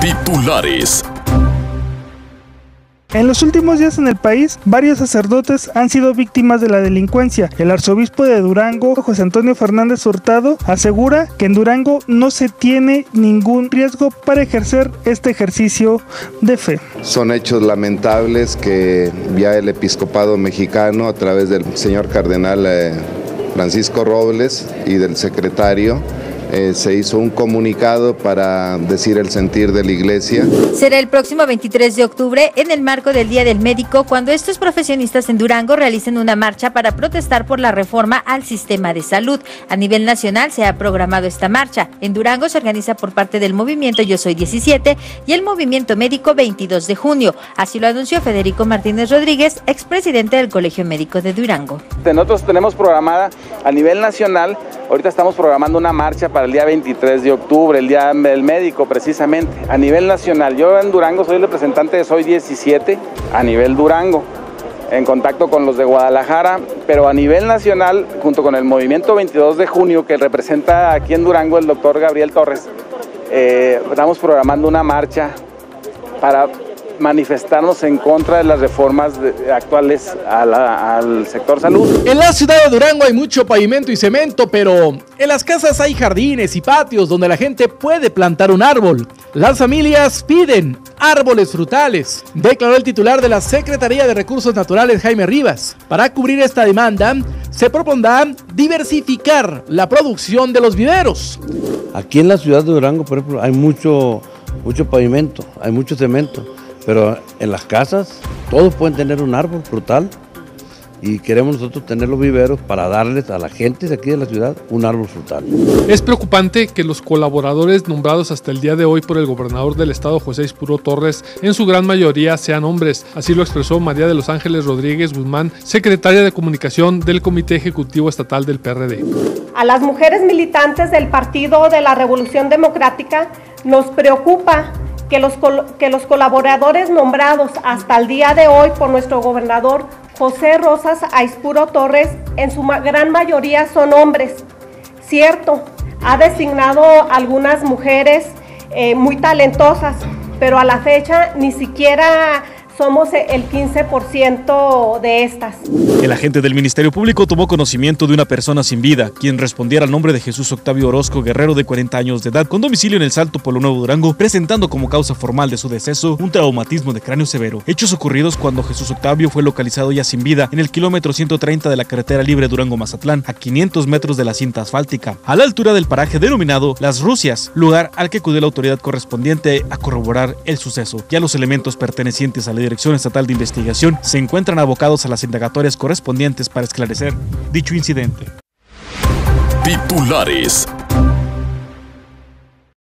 Titulares. En los últimos días en el país, varios sacerdotes han sido víctimas de la delincuencia. El arzobispo de Durango, José Antonio Fernández Hurtado, asegura que en Durango no se tiene ningún riesgo para ejercer este ejercicio de fe. Son hechos lamentables que ya el episcopado mexicano, a través del señor cardenal eh, Francisco Robles y del secretario, eh, se hizo un comunicado para decir el sentir de la iglesia. Será el próximo 23 de octubre en el marco del Día del Médico cuando estos profesionistas en Durango realicen una marcha para protestar por la reforma al sistema de salud. A nivel nacional se ha programado esta marcha. En Durango se organiza por parte del movimiento Yo Soy 17 y el movimiento médico 22 de junio. Así lo anunció Federico Martínez Rodríguez, expresidente del Colegio Médico de Durango. Nosotros tenemos programada a nivel nacional, ahorita estamos programando una marcha para el día 23 de octubre, el día del médico precisamente, a nivel nacional. Yo en Durango soy el representante de Soy 17 a nivel Durango, en contacto con los de Guadalajara, pero a nivel nacional, junto con el movimiento 22 de junio que representa aquí en Durango el doctor Gabriel Torres, eh, estamos programando una marcha para manifestarnos en contra de las reformas actuales al sector salud. En la ciudad de Durango hay mucho pavimento y cemento, pero en las casas hay jardines y patios donde la gente puede plantar un árbol. Las familias piden árboles frutales, declaró el titular de la Secretaría de Recursos Naturales Jaime Rivas. Para cubrir esta demanda, se propondrá diversificar la producción de los viveros. Aquí en la ciudad de Durango, por ejemplo, hay mucho, mucho pavimento, hay mucho cemento pero en las casas todos pueden tener un árbol frutal y queremos nosotros tener los viveros para darles a la gente de aquí de la ciudad un árbol frutal. Es preocupante que los colaboradores nombrados hasta el día de hoy por el gobernador del estado José Ispuro Torres en su gran mayoría sean hombres, así lo expresó María de los Ángeles Rodríguez Guzmán, secretaria de comunicación del Comité Ejecutivo Estatal del PRD. A las mujeres militantes del Partido de la Revolución Democrática nos preocupa que los, que los colaboradores nombrados hasta el día de hoy por nuestro gobernador José Rosas Aispuro Torres, en su gran mayoría son hombres. Cierto, ha designado algunas mujeres eh, muy talentosas, pero a la fecha ni siquiera somos el 15% de estas. El agente del Ministerio Público tomó conocimiento de una persona sin vida, quien respondiera al nombre de Jesús Octavio Orozco Guerrero de 40 años de edad, con domicilio en el Salto Polo Nuevo Durango, presentando como causa formal de su deceso un traumatismo de cráneo severo. Hechos ocurridos cuando Jesús Octavio fue localizado ya sin vida en el kilómetro 130 de la carretera libre Durango-Mazatlán, a 500 metros de la cinta asfáltica, a la altura del paraje denominado Las Rusias, lugar al que acudió la autoridad correspondiente a corroborar el suceso. Ya los elementos pertenecientes a la Dirección Estatal de Investigación se encuentran abocados a las indagatorias correspondientes para esclarecer dicho incidente. Titulares